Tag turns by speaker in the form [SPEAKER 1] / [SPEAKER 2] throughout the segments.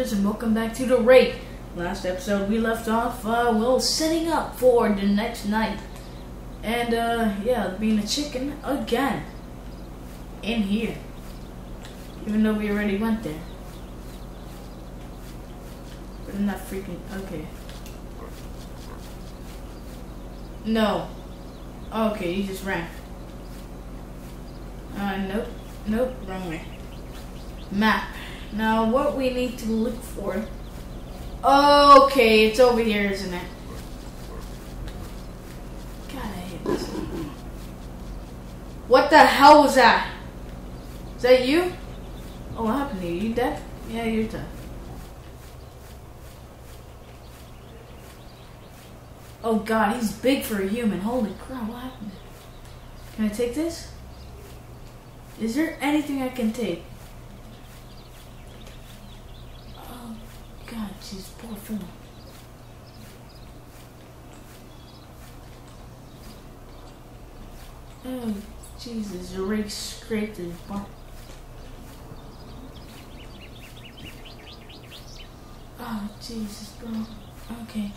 [SPEAKER 1] Hunters, and welcome back to the rake. Last episode we left off, uh, well, setting up for the next night. And, uh, yeah, being a chicken again. In here. Even though we already went there. But I'm not freaking, okay. No. Okay, you just ran. Uh, nope. Nope, wrong way. Map. Now, what we need to look for. Okay, it's over here, isn't it? God, I hate this. What the hell was that? Is that you? Oh, what happened to you? You dead? Yeah, you're dead. Oh god, he's big for a human. Holy crap, what happened? Can I take this? Is there anything I can take? Oh god, she's poor Philip. Oh Jesus, the rake scraped his butt. Oh Jesus, bro. Okay.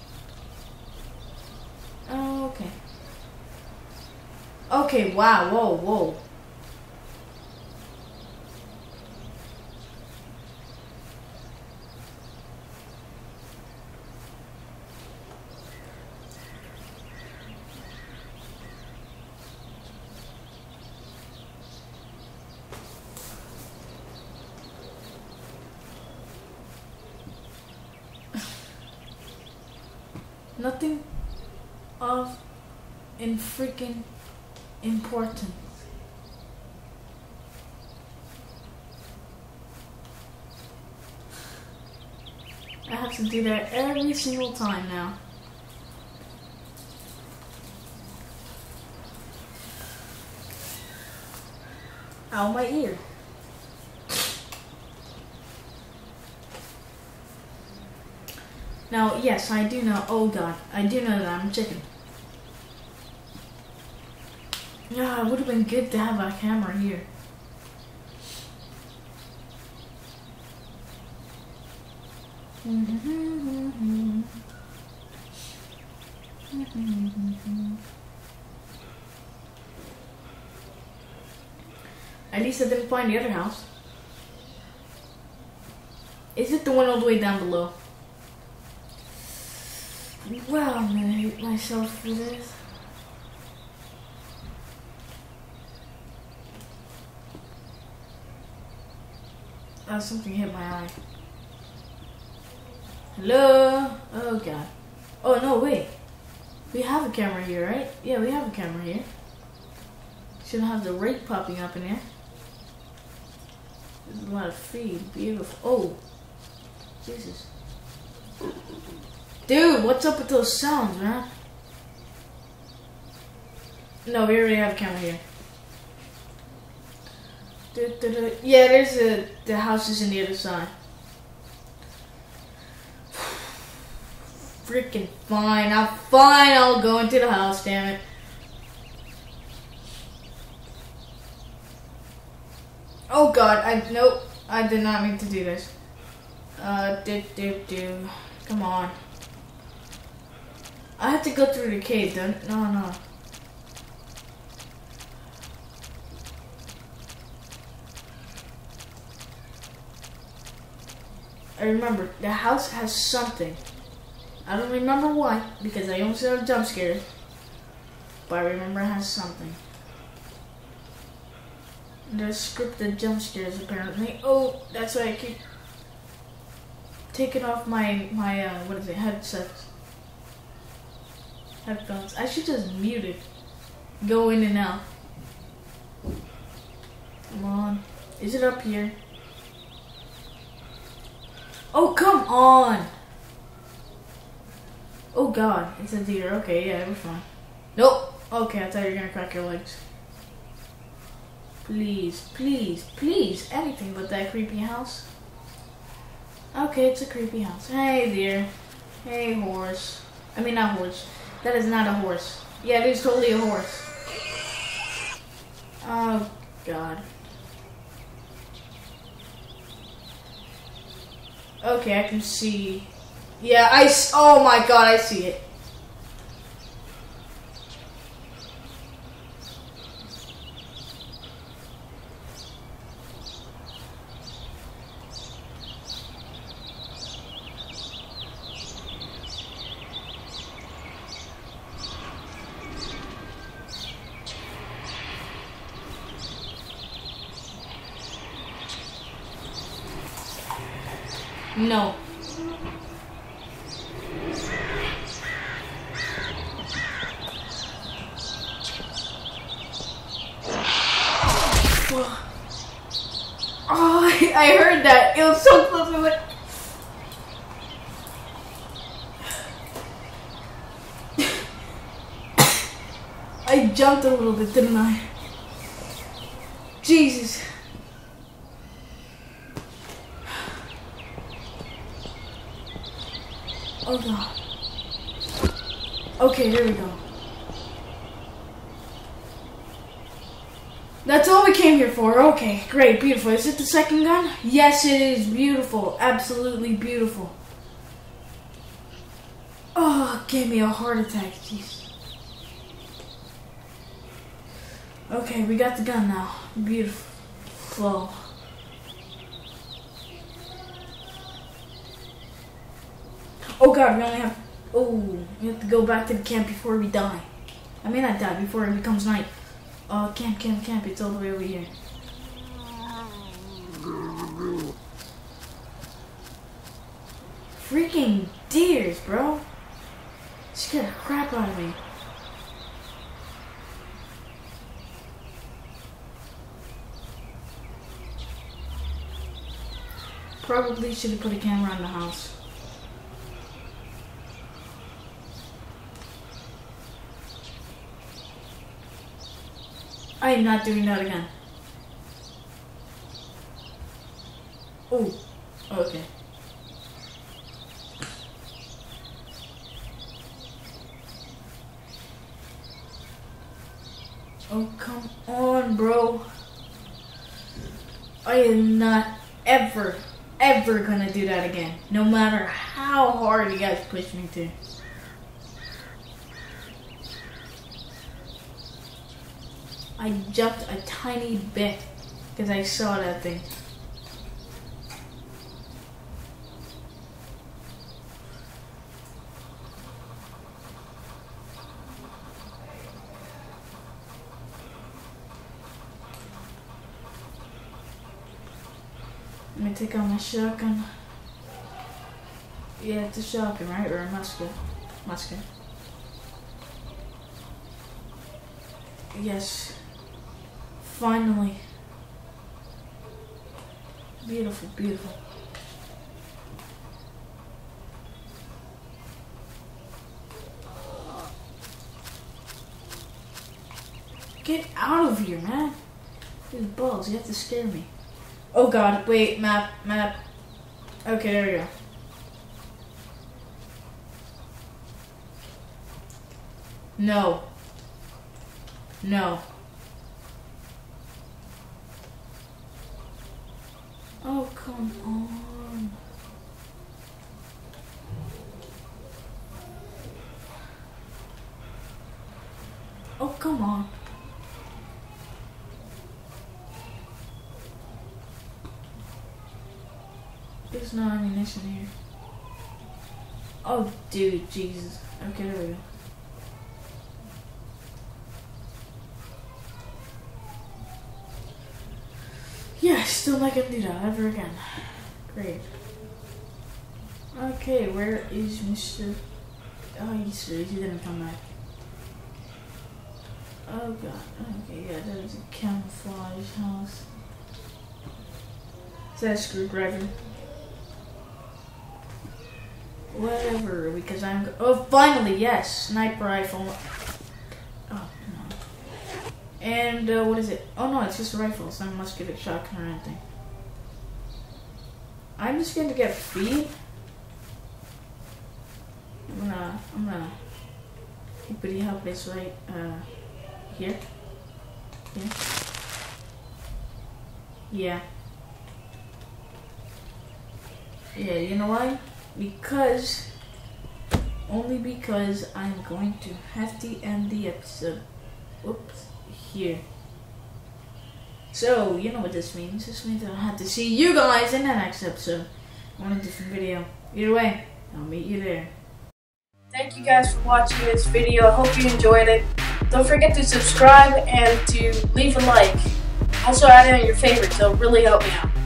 [SPEAKER 1] Oh, okay. Okay, wow, whoa, whoa. Nothing of in freaking importance. I have to do that every single time now. Ow, my ear. Now, yes, I do know. Oh god, I do know that I'm chicken. Yeah, it would have been good to have a camera here. At least I didn't find the other house. Is it the one all the way down below? Well, I'm gonna hate myself for this. Oh, something hit my eye. Hello? Oh god. Oh no, wait. We have a camera here, right? Yeah, we have a camera here. Shouldn't have the rake popping up in here. There's a lot of feed. Beautiful. Oh. Jesus. Dude, what's up with those sounds, man? No, we already have a camera here. Du, du, du. Yeah, there's a the house is in the other side. Freaking fine. I'm fine. I'll go into the house. Damn it. Oh God! I nope. I did not mean to do this. Uh, do do do. Come on. I have to go through the cave. Don't. No, no. I remember the house has something. I don't remember why, because I almost had a jump scare. But I remember it has something. There's scripted jump scares apparently. Oh, that's why I keep taking off my my uh, what is it headsets headphones. I should just mute it. Go in and out. Come on. Is it up here? Oh, come on! Oh god, it's a deer. Okay, yeah, we're fine. Nope. Okay, I thought you were gonna crack your legs. Please, please, please, anything but that creepy house. Okay, it's a creepy house. Hey, deer. Hey, horse. I mean, not horse. That is not a horse. Yeah, it is totally a horse. Oh, God. Okay, I can see. Yeah, I. Oh my god, I see it. No. Oh, I, heard that. It was so close. I went. I jumped a little bit, didn't I? Jesus. Oh god. Okay, here we go. That's all we came here for. Okay, great, beautiful. Is it the second gun? Yes, it is. Beautiful. Absolutely beautiful. Oh, gave me a heart attack. Jeez. Okay, we got the gun now. Beautiful. Oh god, we only have. Oh, we have to go back to the camp before we die. I may not die before it becomes night. Oh, camp, camp, camp. It's all the way over here. Freaking deers, bro. Scared the crap out of me. Probably should have put a camera in the house. I am not doing that again. Oh, okay. Oh, come on, bro. I am not ever, ever gonna do that again. No matter how hard you guys push me to. I jumped a tiny bit because I saw that thing. Let me take out my shotgun. Yeah, it's a shotgun, right? Or a musket. Musket. Yes. Finally. Beautiful, beautiful. Get out of here, man. These balls, you have to scare me. Oh god, wait, map, map. Okay, there we go. No. No. Oh, come on. Oh, come on. There's no ammunition here. Oh, dude, Jesus. Okay, there we go. Yeah, still not gonna do that ever again. Great. Okay, where is Mr. Oh, he's he didn't come back. Oh god. Okay, yeah, that is a camouflage house. Is that a screwdriver? Whatever, because I'm. Oh, finally, yes, sniper rifle. And uh, what is it? Oh no, it's just a rifle. It's not a shotgun, or anything. I'm just going to get feed. I'm gonna, I'm gonna hippity hop this right uh, here. Yeah. Yeah. Yeah, you know why? Because only because I'm going to have to end the episode. Oops, here. So, you know what this means. This means I'll have to see you guys in the next episode on a different video. Either way, I'll meet you there.
[SPEAKER 2] Thank you guys for watching this video. I hope you enjoyed it. Don't forget to subscribe and to leave a like. Also add in your favorites. It'll really help me out.